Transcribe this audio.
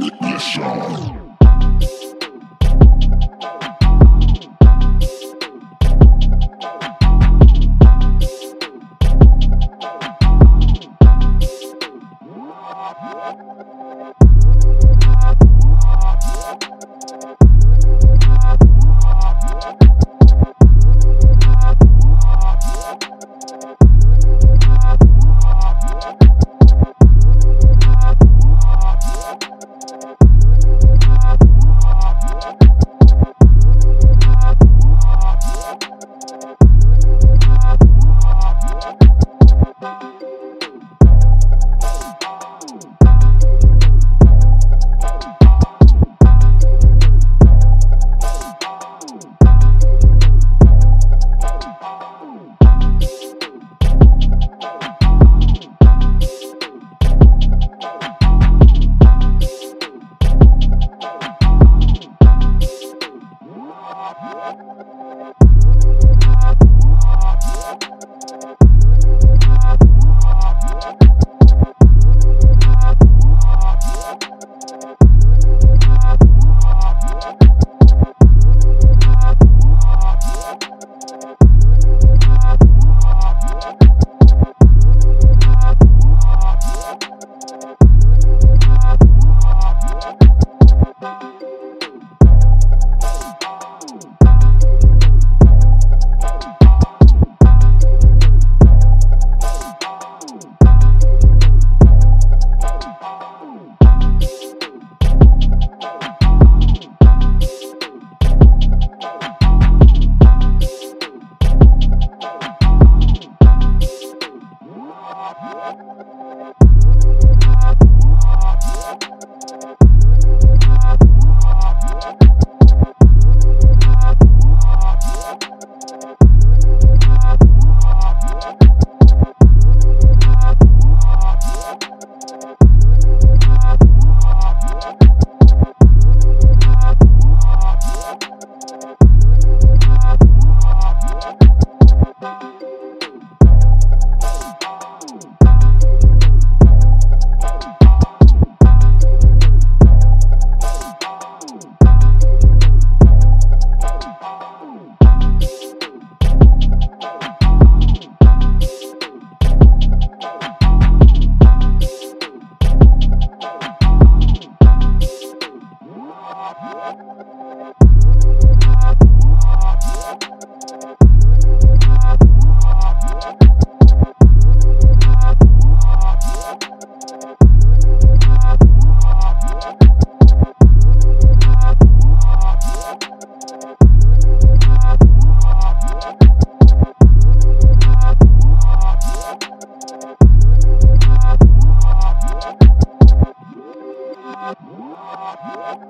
Ignition. Pop. What?